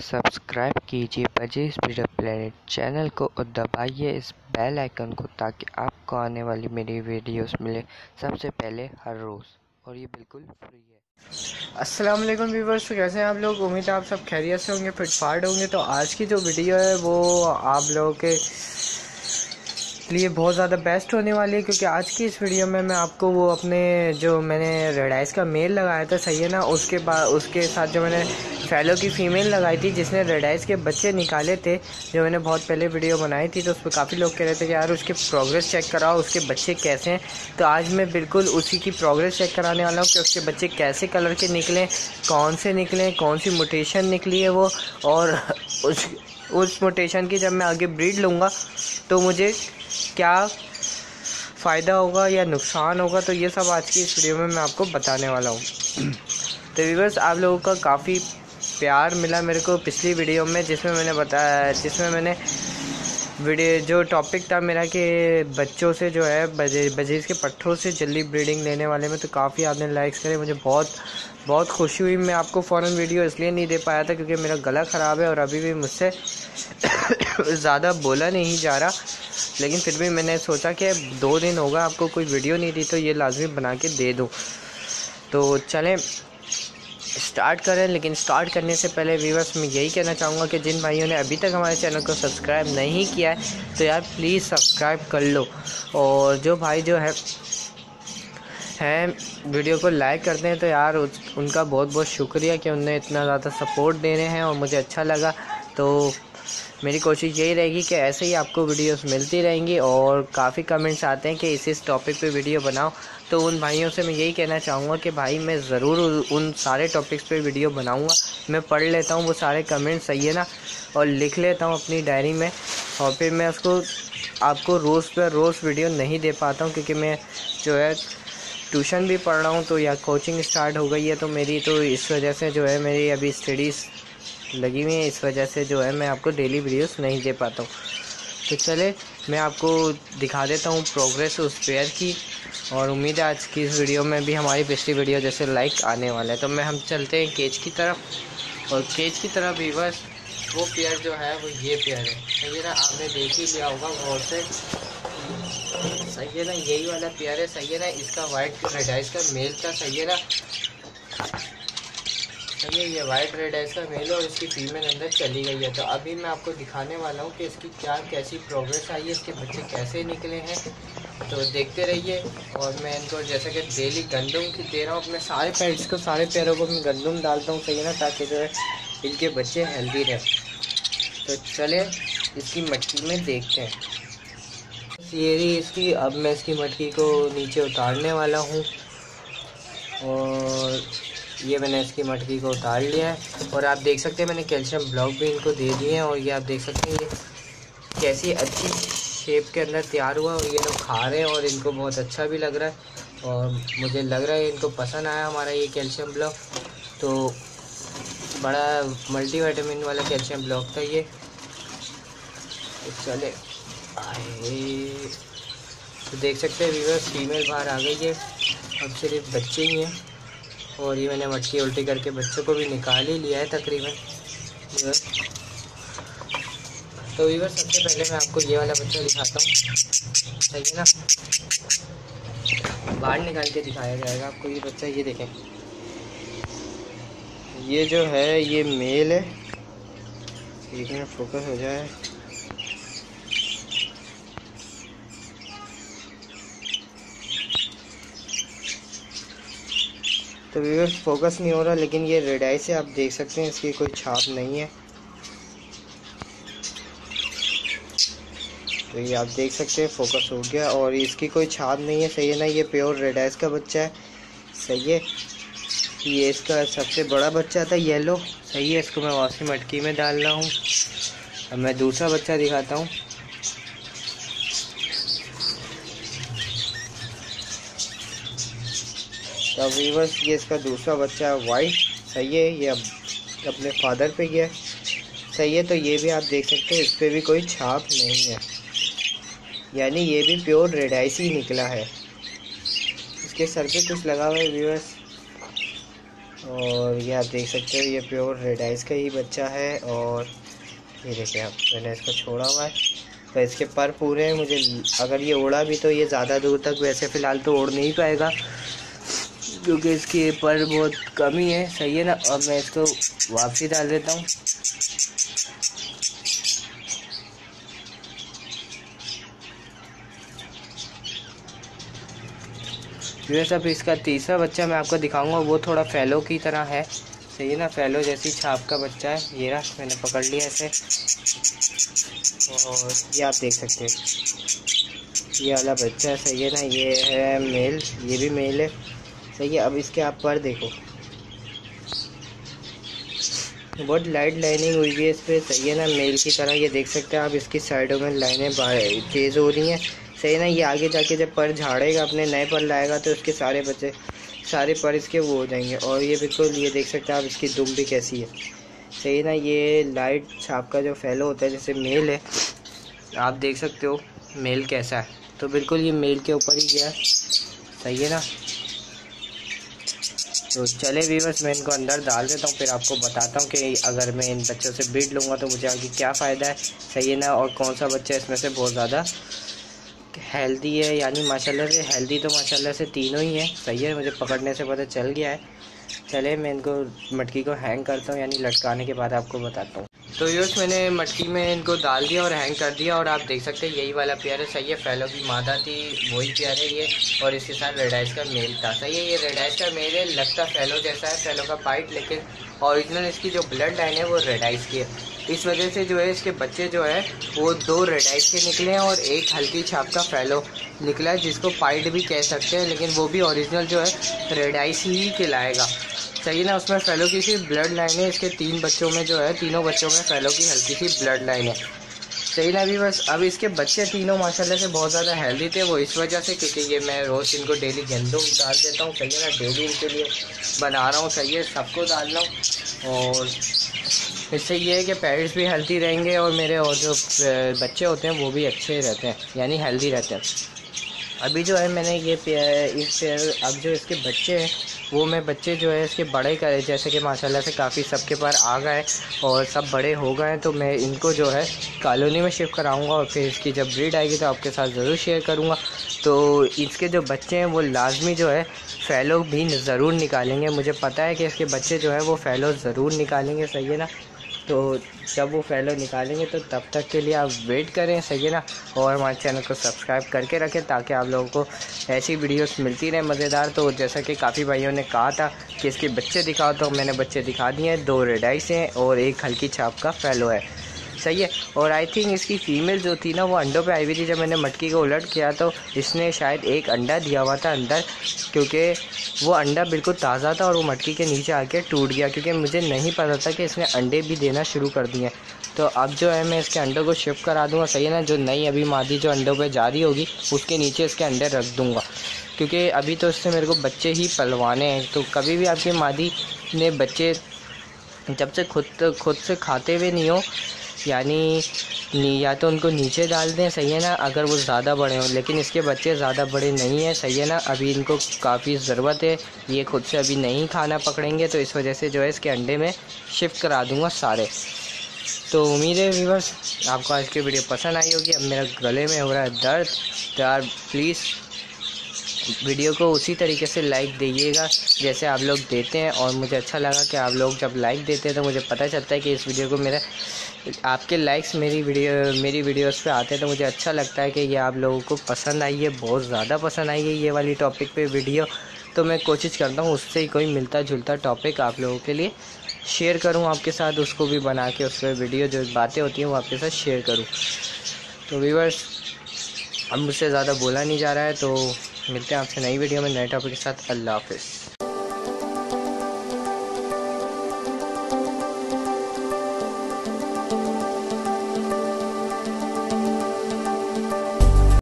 Subscribe कीजिए बजे video planet channel को और दबाइए इस बेल आइकन को ताकि आपको आने वाली मेरी वीडियोस मिले सबसे पहले हर रोज़। और ये बिल्कुल फ्री है। अस्सलाम वालेकुम व्यूवर्स तो कैसे हैं आप लोग? उम्मीद है आप सब खैरियत से होंगे फिटफाट होंगे। तो आज की जो वीडियो है, वो आप लोगों के लिए बहुत ज़्यादा बेस्ट होने वाली है, क्योंकि आज की इस वीडियो में मैं आपको वो अपने जो मैंने रेडाइस का मेल लगाया था, सही है ना? उसके बाद उसके साथ जो मैंने फैलो की फ़ीमेल लगाई थी, जिसने रेडाइस के बच्चे निकाले थे, जो मैंने बहुत पहले वीडियो बनाई थी तो उस पर काफ़ी लोग कह रहे थे कि यार उसके प्रोग्रेस चेक कराओ, उसके बच्चे कैसे हैं? तो आज मैं बिल्कुल उसी की प्रोग्रेस चेक कराने वाला हूँ कि उसके बच्चे कैसे कलर के निकलें, कौन से निकलें, कौन सी मोटेशन निकली है वो, और उस उस मोटेशन की जब मैं आगे ब्रीड लूँगा तो मुझे क्या फ़ायदा होगा या नुकसान होगा तो ये सब आज की इस वीडियो में मैं आपको बताने वाला हूँ। तो व्यूवर्स आप लोगों का काफ़ी प्यार मिला मेरे को पिछली वीडियो में, जिसमें मैंने बताया, जिसमें मैंने वीडियो, जो टॉपिक था मेरा कि बच्चों से जो है बजीज के पट्ठों से जल्दी ब्रीडिंग लेने वाले में तो काफ़ी आपने लाइक्स करे, मुझे बहुत बहुत खुशी हुई। मैं आपको फ़ौर वीडियो इसलिए नहीं दे पाया था, क्योंकि मेरा गला ख़राब है और अभी भी मुझसे ज़्यादा बोला नहीं जा रहा। लेकिन फिर भी मैंने सोचा कि दो दिन होगा आपको कोई वीडियो नहीं दी तो ये लाजमी बना के दे दूँ। तो चलें स्टार्ट करें लेकिन स्टार्ट करने से पहले व्यूवर्स मैं यही कहना चाहूँगा कि जिन भाइयों ने अभी तक हमारे चैनल को सब्सक्राइब नहीं किया है तो यार प्लीज़ सब्सक्राइब कर लो। और जो भाई जो है हैं वीडियो को लाइक करते हैं तो यार उस, उनका बहुत बहुत शुक्रिया कि उन्हें इतना ज़्यादा सपोर्ट दे रहे हैं और मुझे अच्छा लगा। तो मेरी कोशिश यही रहेगी कि ऐसे ही आपको वीडियोस मिलती रहेंगी और काफ़ी कमेंट्स आते हैं कि इस इस टॉपिक पे वीडियो बनाओ। तो उन भाइयों से मैं यही कहना चाहूँगा कि भाई, मैं ज़रूर उन सारे टॉपिक्स पे वीडियो बनाऊँगा। मैं पढ़ लेता हूँ, वो सारे कमेंट्स सही है ना? और लिख लेता हूँ अपनी डायरी में और फिर मैं उसको, आपको रोज़ पर रोज़ वीडियो नहीं दे पाता हूँ क्योंकि मैं जो है ट्यूशन भी पढ़ रहा हूँ तो या कोचिंग स्टार्ट हो गई है तो मेरी तो इस वजह से जो है मेरी अभी स्टडीज़ लगी हुई है, इस वजह से जो है मैं आपको डेली वीडियोस नहीं दे पाता हूँ। तो चले, मैं आपको दिखा देता हूँ प्रोग्रेस उस पेयर की और उम्मीद है आज की इस वीडियो में भी हमारी पिछली वीडियो जैसे लाइक आने वाला है। तो मैं हम चलते हैं केज की तरफ़ और केज की तरफ़ भी बस वो पेयर जो है, वो ये पेयर है। सही है ना? आपने देख ही लिया होगा गौर से। सही है ना? यही वाला पेयर है, सही है ना? इसका वाइट रेडाइस का मेल का सही है ना? ये ये वाइट रेड है इसका मेल और इसकी फीमेल अंदर चली गई है। तो अभी मैं आपको दिखाने वाला हूँ कि इसकी क्या, कैसी प्रोग्रेस आई है, इसके बच्चे कैसे निकले हैं। तो देखते रहिए और मैं इनको जैसे कि डेली गंदम की दे रहा हूँ, अपने सारे पेट्स को, सारे पैरों को मैं गंदम डालता हूँ सही ना, ताकि जो है इनके बच्चे हेल्दी रहें। तो चले, इसकी मटकी में देखते हैं। ये रही इसकी, अब मैं इसकी मटकी को नीचे उतारने वाला हूँ। और ये मैंने इसकी मटकी को उतार लिया है और आप देख सकते हैं मैंने कैल्शियम ब्लॉक भी इनको दे दिए हैं और ये आप देख सकते हैं ये कैसी अच्छी शेप के अंदर तैयार हुआ और ये लोग खा रहे हैं और इनको बहुत अच्छा भी लग रहा है और मुझे लग रहा है इनको पसंद आया हमारा ये कैल्शियम ब्लॉक। तो बड़ा मल्टीविटामिन वाला कैल्शियम ब्लॉक था ये। तो चले तो देख सकते हैं वीवर फीमेल बाहर आ गई है। अब सिर्फ़ बच्चे ही हैं। और ये मैंने मटकी उल्टी करके बच्चों को भी निकाल ही लिया है तकरीबन। तो वीवर सबसे पहले मैं आपको ये वाला बच्चा दिखाता हूँ। सही है ना? बाहर निकाल के दिखाया जाएगा आपको ये बच्चा, ये देखें। ये जो है, ये मेल है। मिनट फोकस हो जाए। तो व्यूअर्स फोकस नहीं हो रहा, लेकिन ये रेड आई से आप देख सकते हैं, इसकी कोई छाप नहीं है। तो ये आप देख सकते हैं फोकस हो गया, और इसकी कोई छाप नहीं है, सही है ना? ये प्योर रेड आइस का बच्चा है, सही है? ये इसका सबसे बड़ा बच्चा था येलो सही है? इसको मैं वासी मटकी में डाल रहा हूँ। अब मैं दूसरा बच्चा दिखाता हूँ। तो वीवर्स ये इसका दूसरा बच्चा है वाइट सही है, ये अब अपने फादर पे गया सही है तो ये भी आप देख सकते हैं, इस पर भी कोई छाप नहीं है। यानी ये भी प्योर रेडाइस ही निकला है। इसके सर पे कुछ लगा हुआ है व्यूवर्स और ये आप देख सकते हो, ये प्योर रेड आइस का ही बच्चा है, और ये देखिए आप, मैंने इसको छोड़ा हुआ है। तो इसके पर पूरे हैं, मुझे अगर ये उड़ा भी तो ये ज़्यादा दूर तक वैसे फ़िलहाल तो उड़ नहीं पाएगा। क्योंकि इसके पर बहुत कमी है, सही है ना? अब मैं इसको वापसी डाल देता हूँ। जो सब इसका तीसरा बच्चा मैं आपको दिखाऊँगा, वो थोड़ा फैलो की तरह है। सही है ना? फैलो जैसी छाप का बच्चा है। ये रहा, मैंने पकड़ लिया ऐसे और ये आप देख सकते हैं। ये वाला बच्चा है, सही है ना? ये है मेल, ये भी मेल है। सही है, अब इसके आप पर देखो। बहुत लाइट लाइनिंग हुई है इस पर सही है ना? मेल की तरह ये देख सकते हैं आप, इसकी साइडों में लाइनें तेज़ हो रही हैं। सही ना? ये आगे जाके जब पर झाड़ेगा, अपने नए पर लाएगा तो उसके सारे बच्चे, सारे पर इसके वो हो जाएँगे। और ये बिल्कुल, ये देख सकते हैं आप, इसकी दुम भी कैसी है। सही ना? ये लाइट छाप का जो फैलो होता है, जैसे मेल है, आप देख सकते हो मेल कैसा है। तो बिल्कुल ये मेल के ऊपर ही गया सही है ना? तो चले वीवर्स मैं इनको अंदर डाल देता हूँ, फिर आपको बताता हूँ कि अगर मैं इन बच्चों से बीट लूँगा तो मुझे आगे क्या फ़ायदा है, सही है ना? और कौन सा बच्चा इसमें से बहुत ज़्यादा हेल्दी है, यानी माशाल्लाह से हेल्दी तो माशाल्लाह से तीनों ही है, सही है, मुझे पकड़ने से पता चल गया है। चले, मैं इनको मटकी को हैंग करता हूँ, यानी लटकाने के बाद आपको बताता हूँ। तो यूस मैंने मटकी में इनको डाल दिया और हैंग कर दिया और आप देख सकते हैं, यही वाला पेयर है, सही है फैलो की मादा थी, वही पेयर है ये, और इसके साथ रेडाइस का मेल था, सही है, ये रेडाइस का मेल है, लगता फैलो जैसा है फैलो का पाइट लेकिन ओरिजिनल इसकी जो ब्लड लाइन है, वो रेडाइस की है। इस वजह से जो है, इसके बच्चे जो है, वो दो रेडाइस के निकले हैं और एक हल्की छाप का फैलो निकला है, जिसको पाइड भी कह सकते हैं, लेकिन वो भी ओरिजिनल जो है रेडाइस ही कहलाएगा सही ना, उसमें फैलो की सी ब्लड लाइन है, इसके तीन बच्चों में जो है, तीनों बच्चों में फैलो की हल्की सी ब्लड लाइन है। सही ना अभी बस, अब इसके बच्चे तीनों, माशाल्लाह से बहुत ज़्यादा हेल्दी थे, वो इस वजह से, क्योंकि ये मैं रोज़ इनको डेली गेंदों डाल देता हूँ, सही है ना डेली इनके लिए बना रहा हूँ, सही है, सबको डाल रहा हूँ और इससे ये है कि पेरेंट्स भी हेल्दी रहेंगे और मेरे और जो बच्चे होते हैं, वो भी अच्छे रहते हैं, यानी हेल्दी रहते हैं। अभी जो है, मैंने ये इस, अब जो इसके बच्चे हैं वो मैं बच्चे जो है, इसके बड़े करे, जैसे कि माशाल्लाह से काफ़ी सबके पास आ गए और सब बड़े हो गए तो मैं इनको जो है कॉलोनी में शिफ्ट कराऊँगा और फिर इसकी जब ब्रीड आएगी तो आपके साथ ज़रूर शेयर करूँगा। तो इसके जो बच्चे हैं, वो लाजमी जो है फ़ैलो भी ज़रूर निकालेंगे। मुझे पता है कि इसके बच्चे जो है, वो फ़ैलो ज़रूर निकालेंगे, सही है ना? तो जब वो फैलो निकालेंगे तो तब तक के लिए आप वेट करें, सही है ना? और हमारे चैनल को सब्सक्राइब करके रखें, ताकि आप लोगों को ऐसी वीडियोस मिलती रहे मज़ेदार। तो जैसा कि काफ़ी भाइयों ने कहा था कि इसके बच्चे दिखाओ तो मैंने बच्चे दिखा दिए हैं, दो रेडाइस हैं और एक हल्की छाप का फैलो है। सही है। और आई थिंक इसकी फ़ीमेल जो थी ना, वो अंडों पे आई हुई थी। जब मैंने मटकी को उलट किया तो इसने शायद एक अंडा दिया हुआ था अंदर, क्योंकि वो अंडा बिल्कुल ताज़ा था और वो मटकी के नीचे आके टूट गया। क्योंकि मुझे नहीं पता था कि इसने अंडे भी देना शुरू कर दिए तो अब जो है, मैं इसके अंडों को शिफ्ट करा दूँगा। सही है ना? जो नई अभी मादी जो अंडों पर जा रही होगी, उसके नीचे इसके अंडे रख दूँगा। क्योंकि अभी तो इससे मेरे को बच्चे ही पलवाने हैं। तो कभी भी आपकी मादी ने बच्चे जब से खुद खुद से खाते हुए नहीं हो यानी या तो उनको नीचे डाल दें, सही है ना, अगर वो ज़्यादा बड़े हों। लेकिन इसके बच्चे ज़्यादा बड़े नहीं हैं, सही है ना, अभी इनको काफ़ी ज़रूरत है, ये खुद से अभी नहीं खाना पकड़ेंगे तो इस वजह से जो है इसके अंडे में शिफ्ट करा दूँगा सारे। तो उम्मीद है व्यूवर्स, आपको आज की वीडियो पसंद आई होगी, अब मेरा गले में हो रहा है दर्द तो यार, प्लीज़ वीडियो को उसी तरीके से लाइक दीजिएगा जैसे आप लोग देते हैं और मुझे अच्छा लगा कि आप लोग जब लाइक देते हैं तो मुझे पता चलता है कि इस वीडियो को मेरा, आपके लाइक्स मेरी वीडियो, मेरी वीडियोस पे आते हैं तो मुझे अच्छा लगता है कि ये आप लोगों को पसंद आई है, बहुत ज़्यादा पसंद आई है ये वाली टॉपिक पे वीडियो। तो मैं कोशिश करता हूँ उससे ही कोई मिलता जुलता टॉपिक आप लोगों के लिए शेयर करूँ, आपके साथ उसको भी बना के उस पर वीडियो जो बातें होती हैं वो आपके साथ शेयर करूँ। तो व्यूवर्स अब मुझसे ज़्यादा बोला नहीं जा रहा है तो मिलते हैं आपसे नई वीडियो में नए टॉपिक के साथ। अल्लाह हाफिज़।